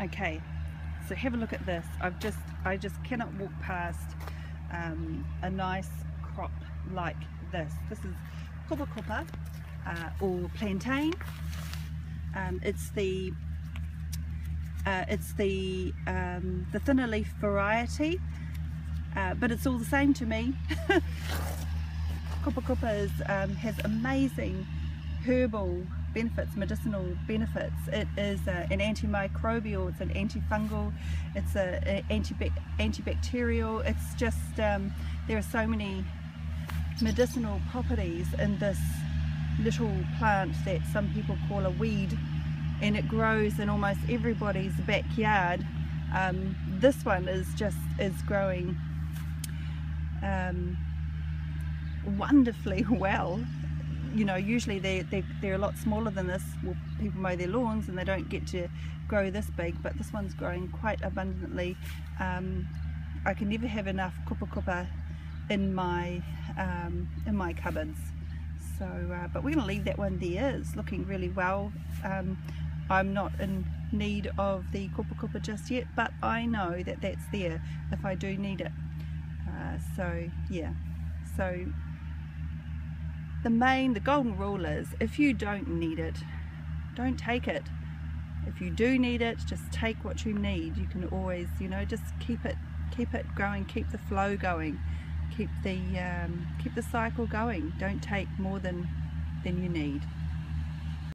Okay, so have a look at this. I've just, I just cannot walk past um, a nice crop like this. This is kopakopa uh, or plantain. Um, it's the uh, it's the um, the thinner leaf variety, uh, but it's all the same to me. kopakopa um, has amazing herbal benefits, medicinal benefits. It is uh, an antimicrobial, it's an antifungal, it's a, a anti antibacterial. It's just, um, there are so many medicinal properties in this little plant that some people call a weed and it grows in almost everybody's backyard. Um, this one is just, is growing um, wonderfully well you know usually they, they, they're a lot smaller than this. Well, people mow their lawns and they don't get to grow this big but this one's growing quite abundantly. Um, I can never have enough kopakopa in my um, in my cupboards. So uh, but we're going to leave that one there. It's looking really well. Um, I'm not in need of the kopakopa just yet but I know that that's there if I do need it. Uh, so yeah. So the main, the golden rule is if you don't need it, don't take it. If you do need it, just take what you need. You can always, you know, just keep it, keep it growing, keep the flow going, keep the, um, keep the cycle going. Don't take more than, than you need.